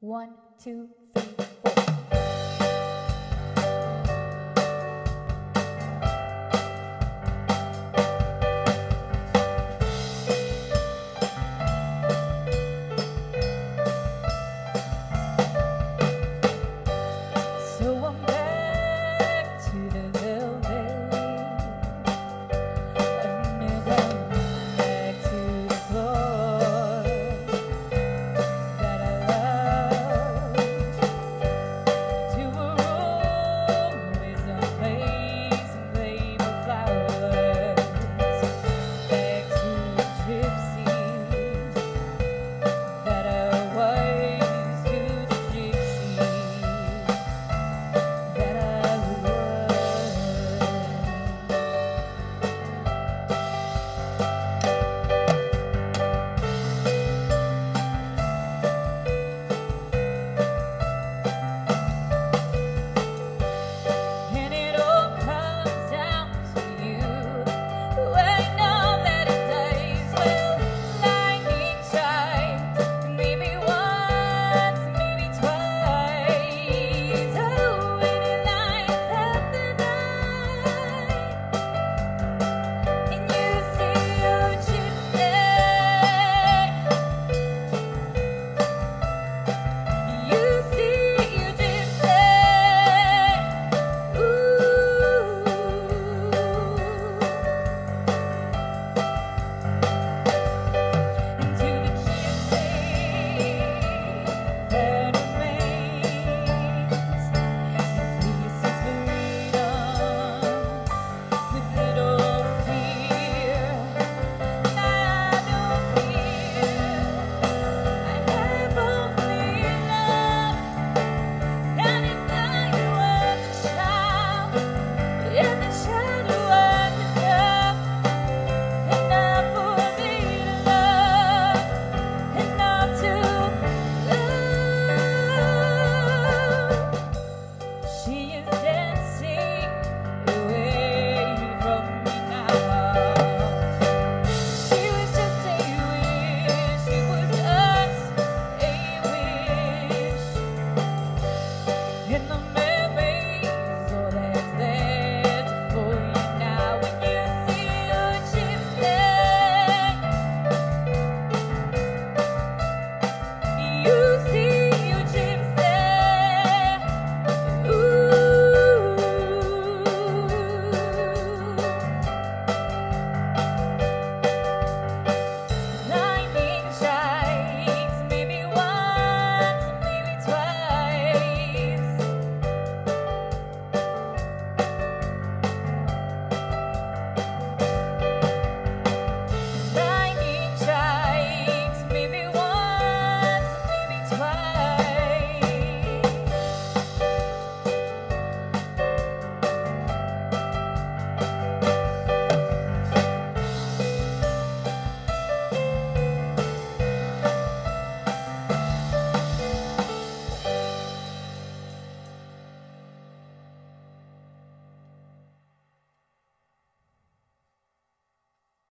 One, two, three.